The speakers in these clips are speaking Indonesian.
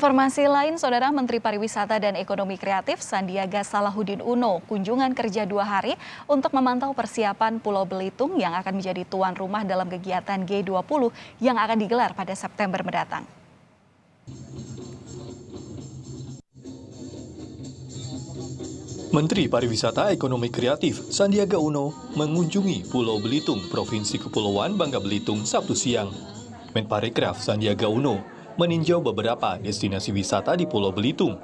Informasi lain, Saudara Menteri Pariwisata dan Ekonomi Kreatif Sandiaga Salahuddin Uno kunjungan kerja dua hari untuk memantau persiapan Pulau Belitung yang akan menjadi tuan rumah dalam kegiatan G20 yang akan digelar pada September mendatang. Menteri Pariwisata Ekonomi Kreatif Sandiaga Uno mengunjungi Pulau Belitung, Provinsi Kepulauan Bangka Belitung, Sabtu siang. Menparekraf Sandiaga Uno meninjau beberapa destinasi wisata di Pulau Belitung.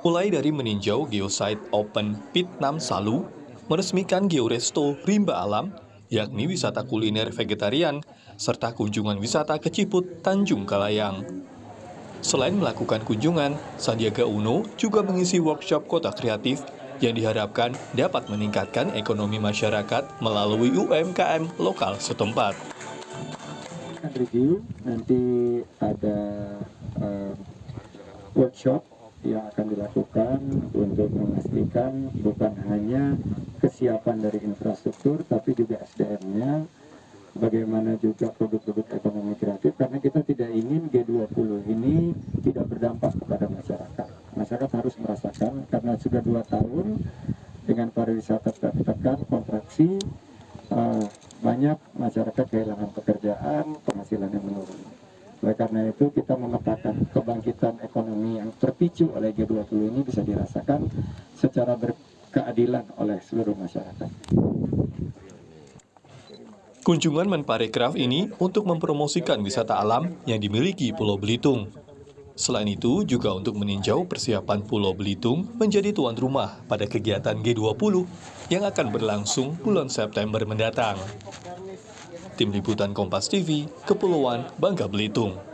Mulai dari meninjau geosite Open Pit 6 Salu, meresmikan Georesto Rimba Alam, yakni wisata kuliner vegetarian, serta kunjungan wisata ke Ciput Tanjung Kalayang. Selain melakukan kunjungan, Sandiaga Uno juga mengisi workshop kota kreatif yang diharapkan dapat meningkatkan ekonomi masyarakat melalui UMKM lokal setempat akan review. Nanti ada uh, workshop yang akan dilakukan untuk memastikan bukan hanya kesiapan dari infrastruktur tapi juga SDM-nya bagaimana juga produk-produk ekonomi kreatif karena kita tidak ingin G20 ini tidak berdampak kepada masyarakat. Masyarakat harus merasakan karena sudah dua tahun dengan pariwisata tertekan kontraksi uh, banyak masyarakat kehilangan pekerjaan, penghasilannya menurun. Oleh karena itu kita memetakan kebangkitan ekonomi yang terpicu oleh G20 ini bisa dirasakan secara berkeadilan oleh seluruh masyarakat. Kunjungan Menparekraf ini untuk mempromosikan wisata alam yang dimiliki Pulau Belitung. Selain itu, juga untuk meninjau persiapan Pulau Belitung menjadi tuan rumah pada kegiatan G20 yang akan berlangsung bulan September mendatang. Tim Liputan Kompas TV, Kepulauan Bangka Belitung.